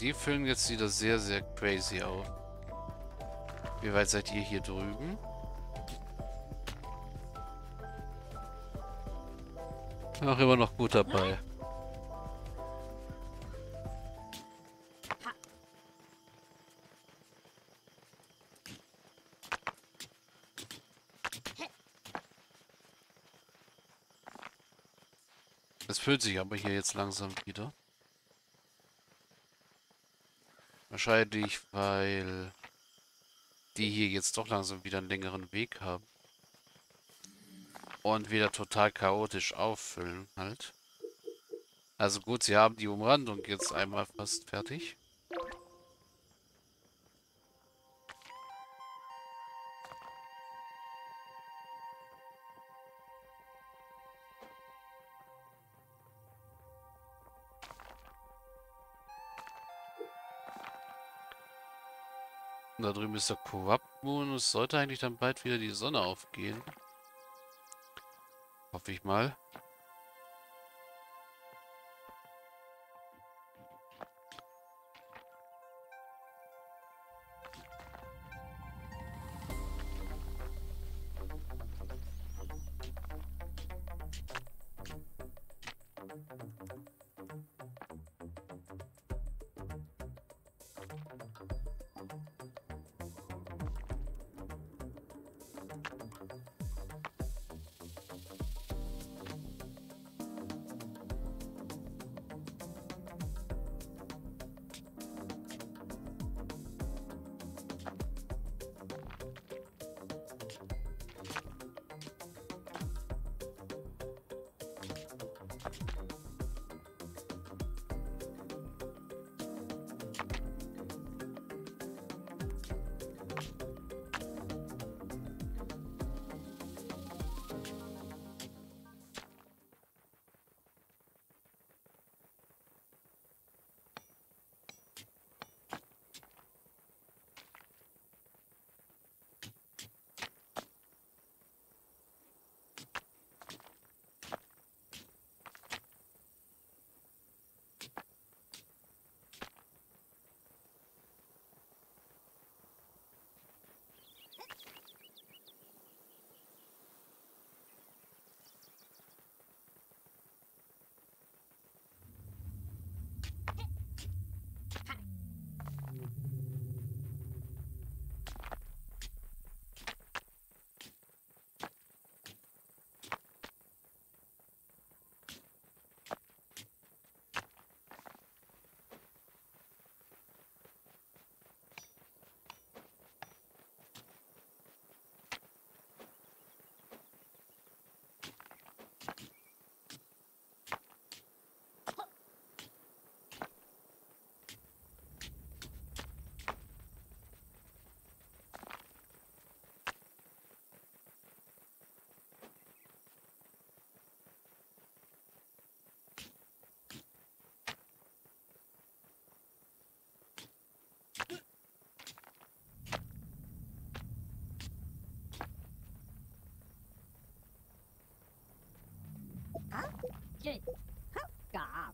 Die füllen jetzt wieder sehr, sehr crazy auf. Wie weit seid ihr hier drüben? Auch immer noch gut dabei. Es füllt sich aber hier jetzt langsam wieder. Wahrscheinlich, weil die hier jetzt doch langsam wieder einen längeren Weg haben. Und wieder total chaotisch auffüllen halt. Also gut, sie haben die Umrandung jetzt einmal fast fertig. Da drüben ist der Corrupt Moon. Es sollte eigentlich dann bald wieder die Sonne aufgehen. Hoffe ich mal.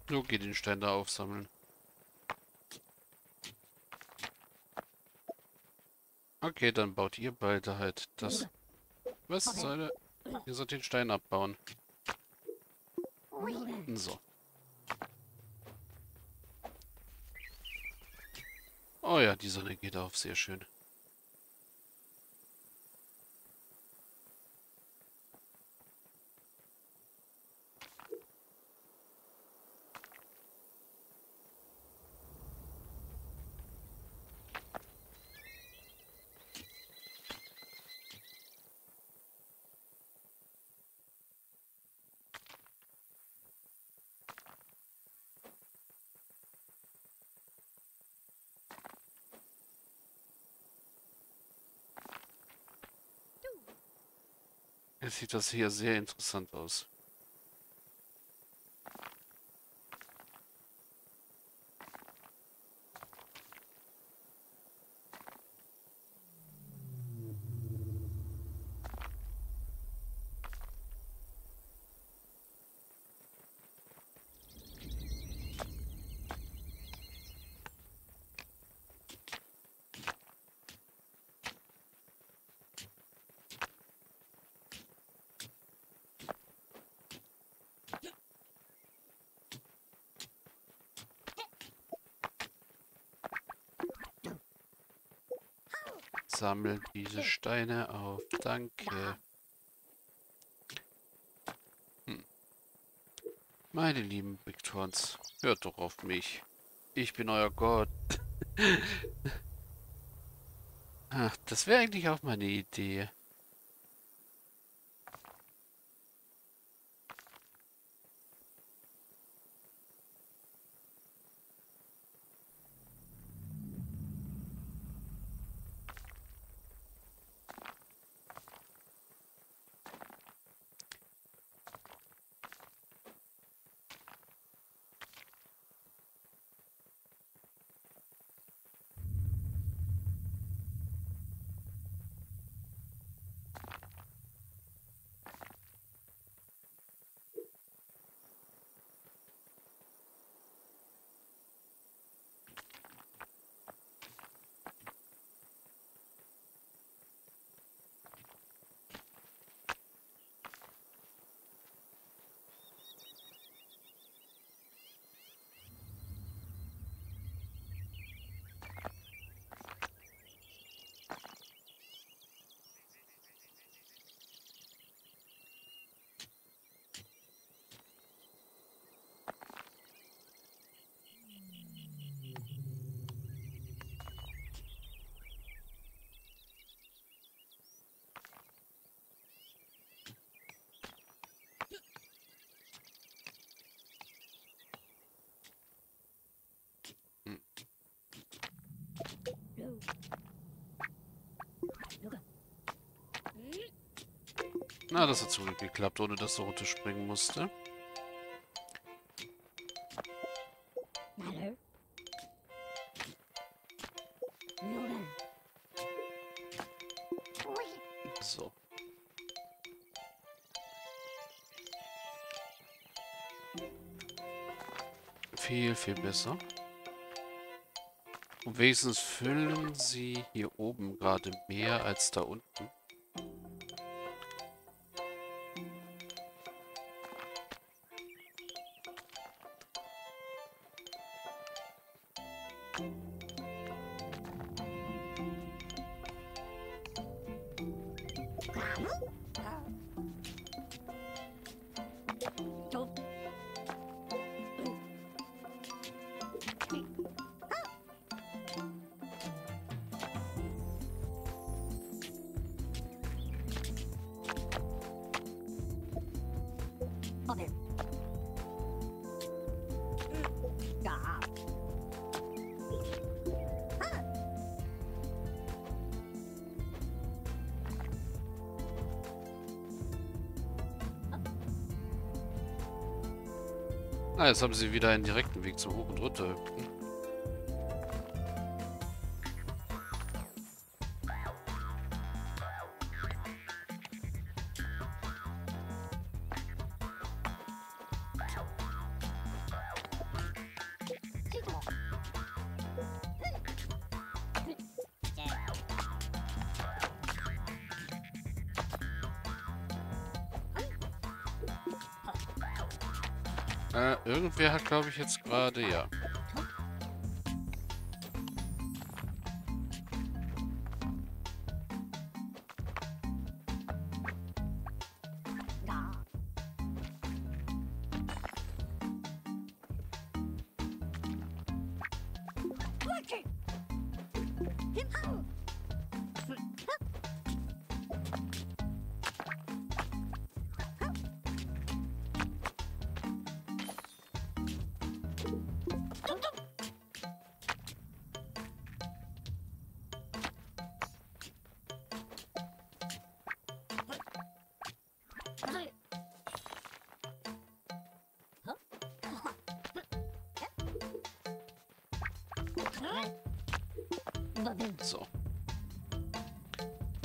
Nur geht den Stein da aufsammeln. Okay, dann baut ihr beide halt das. Was soll Ihr sollt den Stein abbauen. So. Oh ja, die Sonne geht auf. Sehr schön. Sieht das hier sehr interessant aus. Sammle diese Steine auf. Danke. Hm. Meine lieben Victorns, hört doch auf mich. Ich bin euer Gott. Ach, das wäre eigentlich auch meine Idee. Na, das hat zum Glück geklappt, ohne dass er runterspringen musste. So. Viel, viel besser. Und wenigstens füllen sie hier oben gerade mehr als da unten. Ah, jetzt haben sie wieder einen direkten Weg zum Hoch- und Runter. Glaube ich, jetzt gerade, ja. So.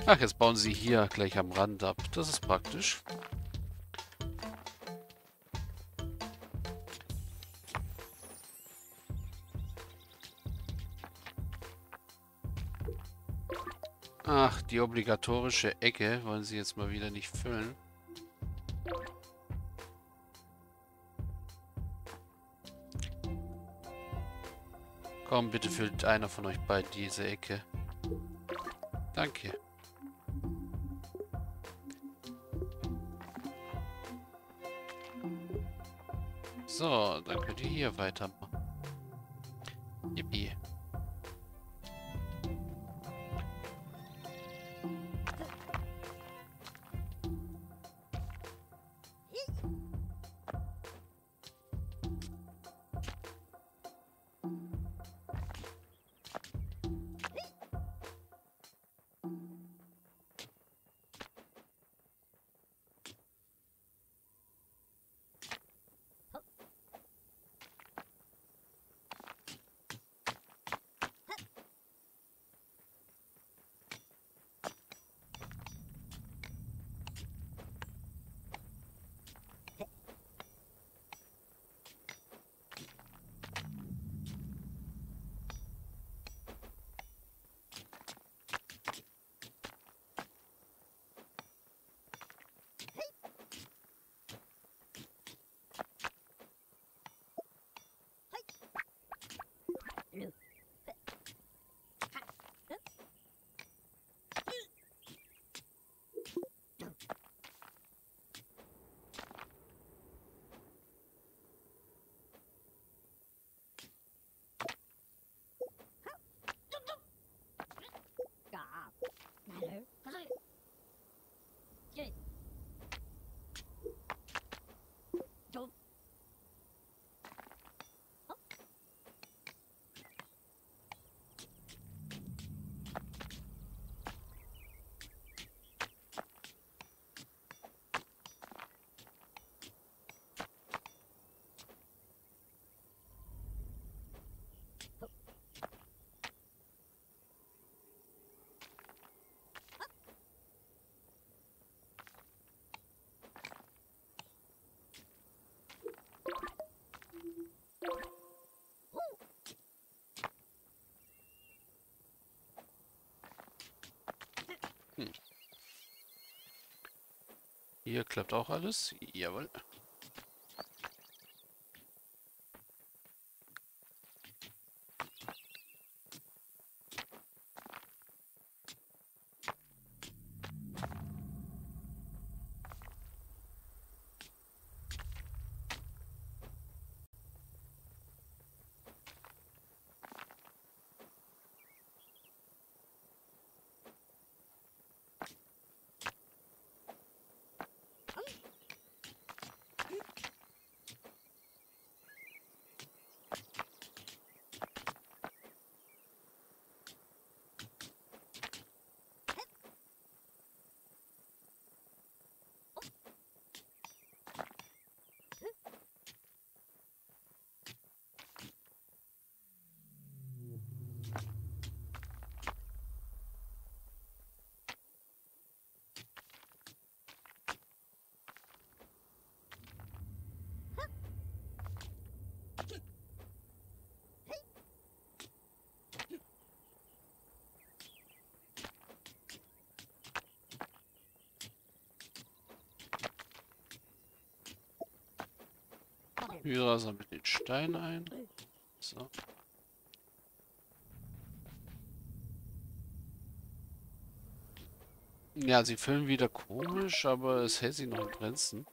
Ach, jetzt bauen sie hier gleich am Rand ab. Das ist praktisch. Ach, die obligatorische Ecke wollen sie jetzt mal wieder nicht füllen. Komm, bitte füllt einer von euch beiden diese Ecke. Danke. So, dann könnt ihr hier weitermachen. Yippie. Hier klappt auch alles. Jawohl. Hyra sammelt den Stein ein. So. Ja, sie füllen wieder komisch, aber es hält sich noch in Grenzen.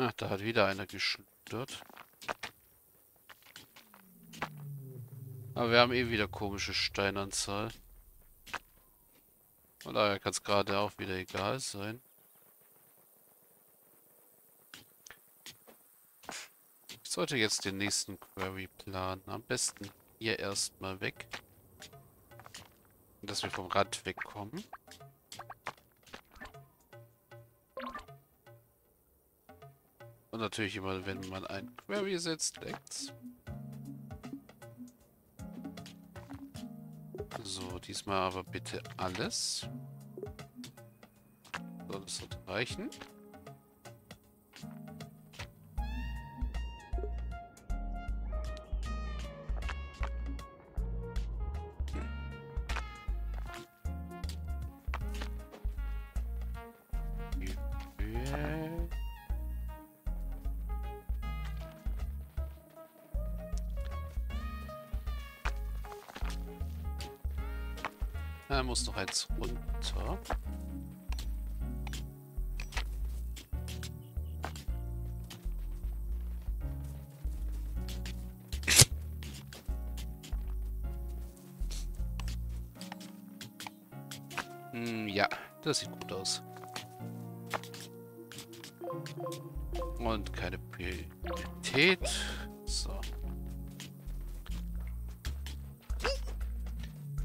Ah, da hat wieder einer geschludert. Aber wir haben eh wieder komische Steinanzahl. Von daher kann es gerade auch wieder egal sein. Ich sollte jetzt den nächsten Query planen. Am besten hier erstmal weg. Dass wir vom Rand wegkommen. Und natürlich immer, wenn man ein Query setzt, leckt's. So, diesmal aber bitte alles. So, das reichen. Da muss noch eins runter. Hm, ja, das sieht gut aus. Und keine Priorität.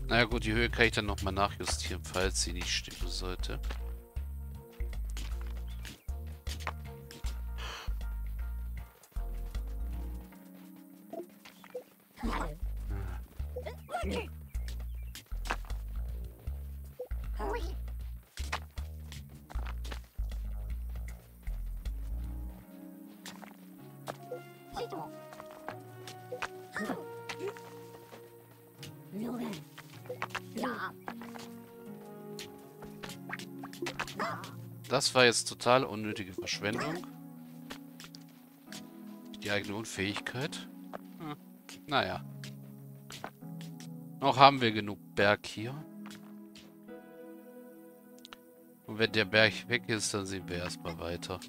Naja gut, die Höhe kann ich dann nochmal nachjustieren, falls sie nicht stimmen sollte. War jetzt total unnötige Verschwendung. Die eigene Unfähigkeit. Hm. Naja. Noch haben wir genug Berg hier. Und wenn der Berg weg ist, dann sehen wir erstmal weiter.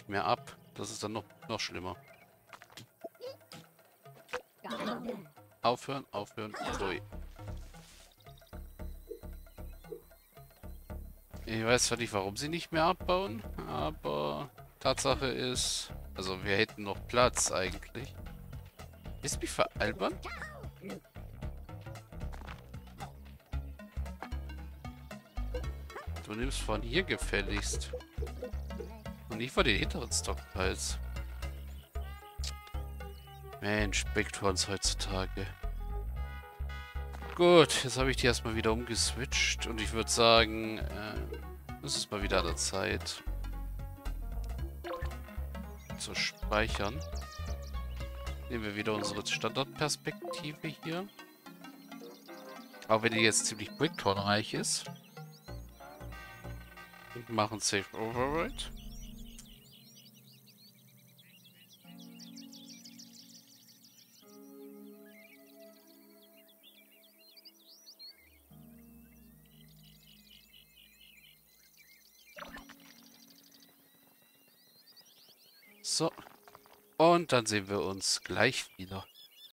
Nicht mehr ab. Das ist dann noch, noch schlimmer. Aufhören, aufhören. Ui. Ich weiß zwar nicht, warum sie nicht mehr abbauen, aber Tatsache ist, also wir hätten noch Platz eigentlich. Ist mich veralbern? Du nimmst von hier gefälligst. Nicht von den hinteren Stockpiles. Mensch, Backtrons heutzutage. Gut, jetzt habe ich die erstmal wieder umgeswitcht. Und ich würde sagen, äh, es ist mal wieder an der Zeit zu speichern. Nehmen wir wieder unsere Standardperspektive hier. Auch wenn die jetzt ziemlich Bricktorn-reich ist. Und machen Safe Override. So. Und dann sehen wir uns gleich wieder.